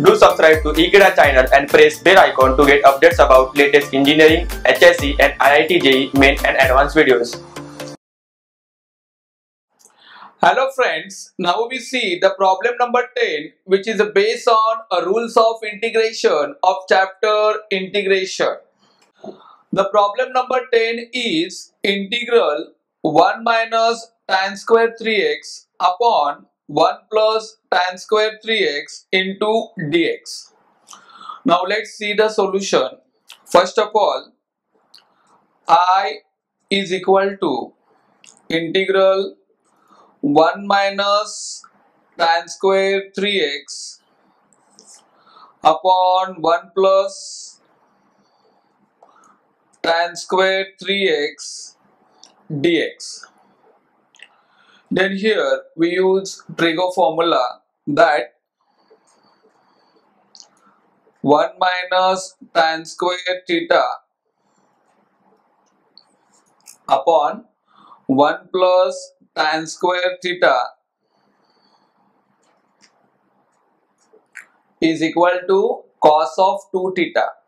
Do subscribe to Ekeeda channel and press bell icon to get updates about latest engineering, HSC and IIT JEE main and advanced videos. Hello friends, now we see the problem number 10 which is based on rules of integration of chapter integration. The problem number 10 is integral 1 minus tan square 3x upon 1 plus tan square 3x into dx. Now let's see the solution. First of all, i is equal to integral 1 minus tan square 3x upon 1 plus tan square 3x dx. Then here we use Trigo formula that 1 minus tan square theta upon 1 plus tan square theta is equal to cos of 2 theta.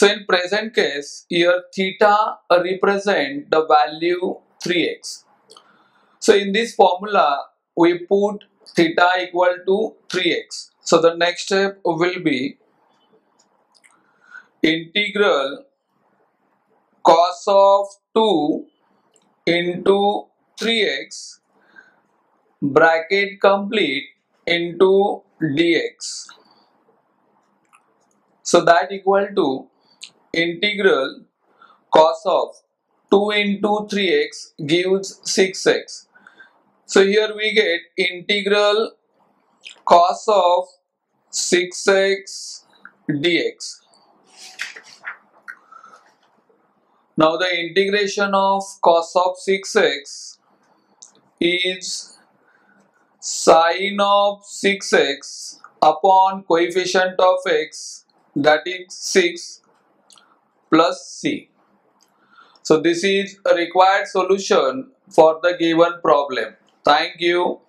So in present case, here theta represent the value 3x. So in this formula, we put theta equal to 3x. So the next step will be integral cos of 2 into 3x bracket complete into dx. So that equal to integral cos of 2 into 3x gives 6x. So here we get integral cos of 6x dx. Now the integration of cos of 6x is sine of 6x upon coefficient of x that is 6 plus c. So this is a required solution for the given problem. Thank you.